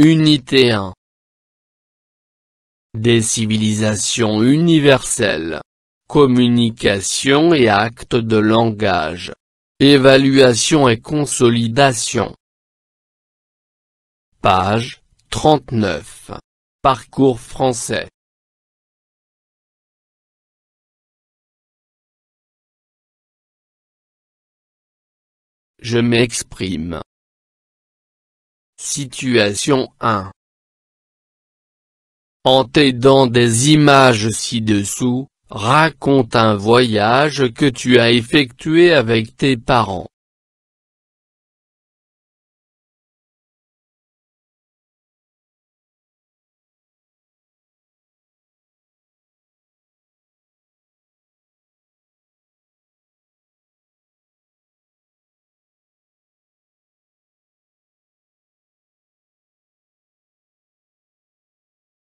Unité 1 Des civilisations universelles. Communication et actes de langage. Évaluation et consolidation. Page 39. Parcours français. Je m'exprime. Situation 1 En t'aidant des images ci-dessous, raconte un voyage que tu as effectué avec tes parents.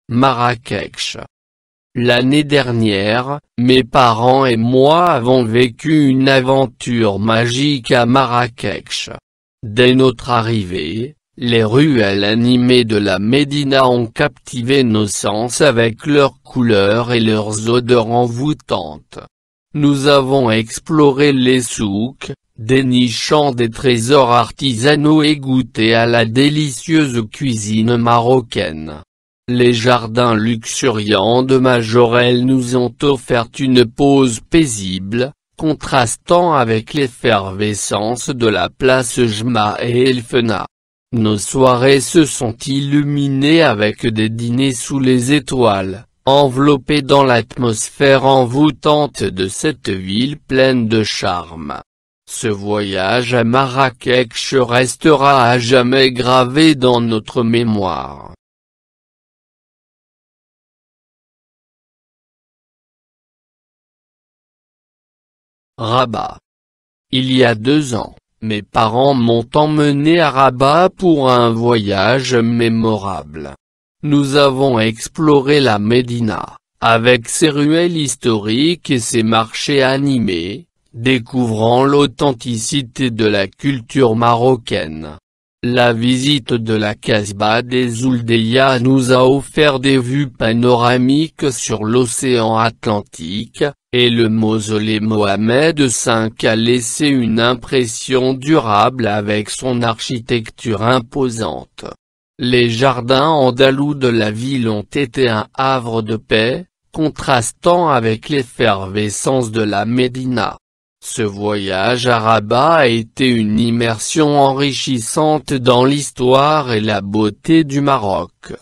Marrakech. L'année dernière, mes parents et moi avons vécu une aventure magique à Marrakech. Dès notre arrivée, les ruelles animées de la Médina ont captivé nos sens avec leurs couleurs et leurs odeurs envoûtantes. Nous avons exploré les souks, dénichant des trésors artisanaux et goûté à la délicieuse cuisine marocaine. Les jardins luxuriants de Majorelle nous ont offert une pause paisible, contrastant avec l'effervescence de la place Jma et Elfena. Nos soirées se sont illuminées avec des dîners sous les étoiles, enveloppés dans l'atmosphère envoûtante de cette ville pleine de charme. Ce voyage à Marrakech restera à jamais gravé dans notre mémoire. Rabat. Il y a deux ans, mes parents m'ont emmené à Rabat pour un voyage mémorable. Nous avons exploré la Médina, avec ses ruelles historiques et ses marchés animés, découvrant l'authenticité de la culture marocaine. La visite de la Casbah des Ouldeya nous a offert des vues panoramiques sur l'océan Atlantique, et le mausolée Mohamed V a laissé une impression durable avec son architecture imposante. Les jardins andalous de la ville ont été un havre de paix, contrastant avec l'effervescence de la Médina. Ce voyage à Rabat a été une immersion enrichissante dans l'histoire et la beauté du Maroc.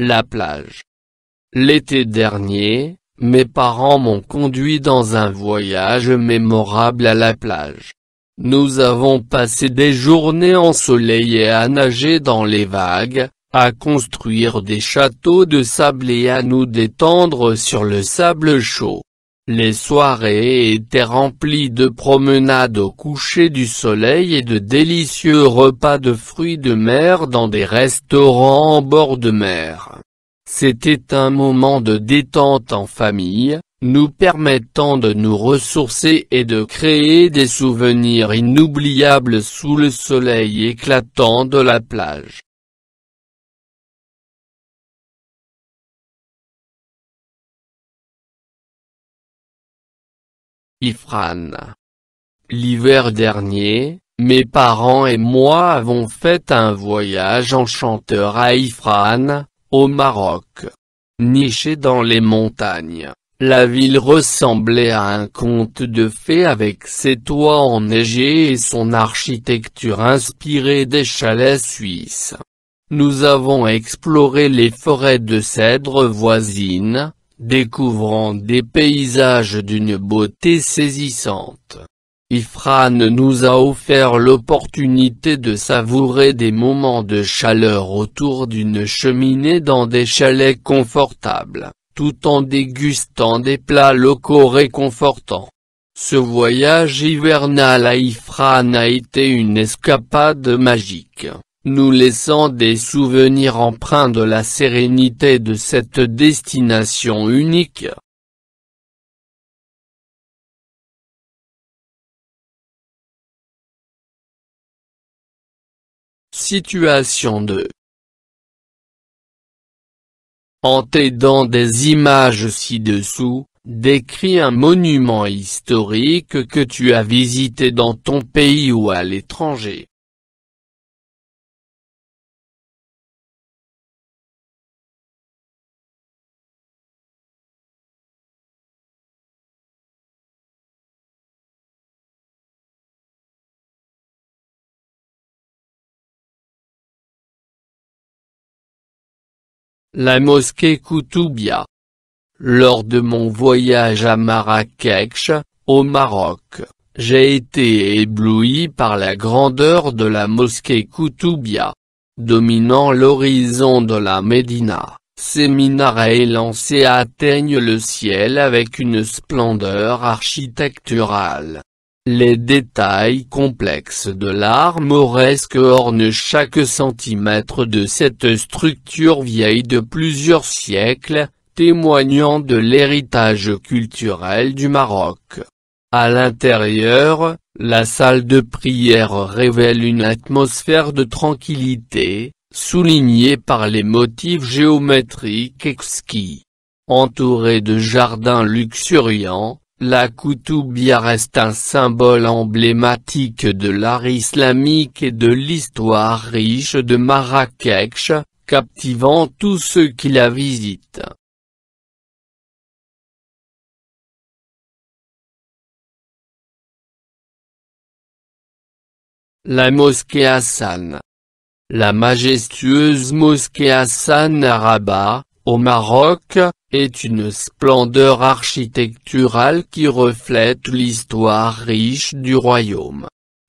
La plage. L'été dernier, mes parents m'ont conduit dans un voyage mémorable à la plage. Nous avons passé des journées ensoleillées à nager dans les vagues, à construire des châteaux de sable et à nous détendre sur le sable chaud. Les soirées étaient remplies de promenades au coucher du soleil et de délicieux repas de fruits de mer dans des restaurants en bord de mer. C'était un moment de détente en famille, nous permettant de nous ressourcer et de créer des souvenirs inoubliables sous le soleil éclatant de la plage. Ifran. L'hiver dernier, mes parents et moi avons fait un voyage enchanteur à Ifran, au Maroc. Niché dans les montagnes, la ville ressemblait à un conte de fées avec ses toits enneigés et son architecture inspirée des chalets suisses. Nous avons exploré les forêts de cèdres voisines, découvrant des paysages d'une beauté saisissante. Ifran nous a offert l'opportunité de savourer des moments de chaleur autour d'une cheminée dans des chalets confortables, tout en dégustant des plats locaux réconfortants. Ce voyage hivernal à Ifran a été une escapade magique nous laissant des souvenirs empreints de la sérénité de cette destination unique. Situation 2 En dans des images ci-dessous, décris un monument historique que tu as visité dans ton pays ou à l'étranger. La mosquée Koutoubia. Lors de mon voyage à Marrakech, au Maroc, j'ai été ébloui par la grandeur de la mosquée Koutoubia. Dominant l'horizon de la Médina, ces minarets élancés atteignent le ciel avec une splendeur architecturale les détails complexes de l'art mauresque ornent chaque centimètre de cette structure vieille de plusieurs siècles, témoignant de l'héritage culturel du Maroc. À l'intérieur, la salle de prière révèle une atmosphère de tranquillité, soulignée par les motifs géométriques exquis. Entourée de jardins luxuriants, la Koutoubia reste un symbole emblématique de l'art islamique et de l'histoire riche de Marrakech, captivant tous ceux qui la visitent. La mosquée Hassan La majestueuse mosquée Hassan à Rabat, au Maroc, est une splendeur architecturale qui reflète l'histoire riche du royaume.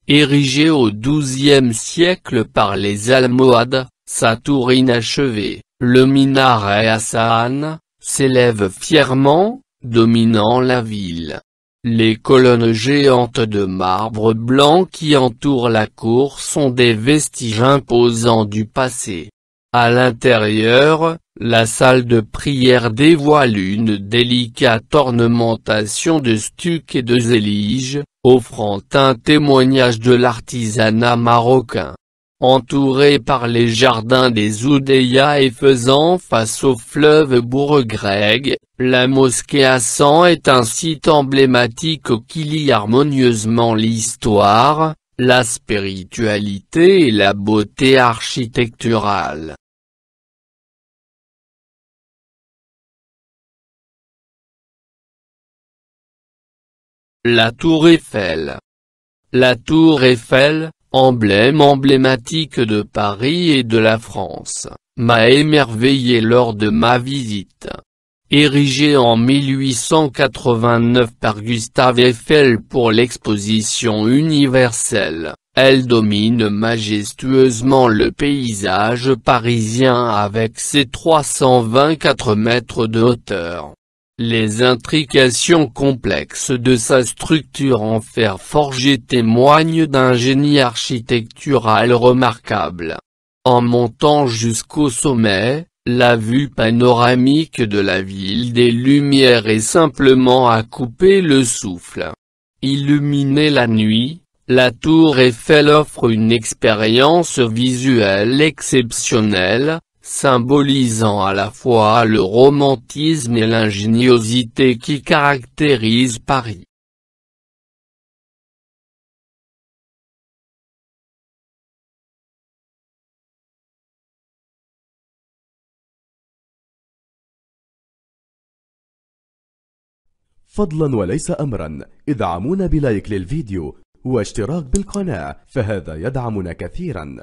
Érigée au XIIe siècle par les Almohades, sa tour inachevée, le minaret Hassan, s'élève fièrement, dominant la ville. Les colonnes géantes de marbre blanc qui entourent la cour sont des vestiges imposants du passé. À l'intérieur, la salle de prière dévoile une délicate ornementation de stuc et de zélige, offrant un témoignage de l'artisanat marocain. Entourée par les jardins des Oudéas et faisant face au fleuve Bourgreg, la mosquée Hassan est un site emblématique qui lie harmonieusement l'histoire, la spiritualité et la beauté architecturale. La Tour Eiffel La Tour Eiffel, emblème emblématique de Paris et de la France, m'a émerveillé lors de ma visite. Érigée en 1889 par Gustave Eiffel pour l'exposition universelle, elle domine majestueusement le paysage parisien avec ses 324 mètres de hauteur. Les intrications complexes de sa structure en fer forgé témoignent d'un génie architectural remarquable. En montant jusqu'au sommet, la vue panoramique de la ville des Lumières est simplement à couper le souffle. Illuminée la nuit, la tour Eiffel offre une expérience visuelle exceptionnelle, symbolisant à la fois le romantisme et l'ingéniosité qui caractérisent Paris. فضلا وليس أمرا. ادعمونا بلايك للفيديو واشتراك بالقناة فهذا يدعمنا كثيرا.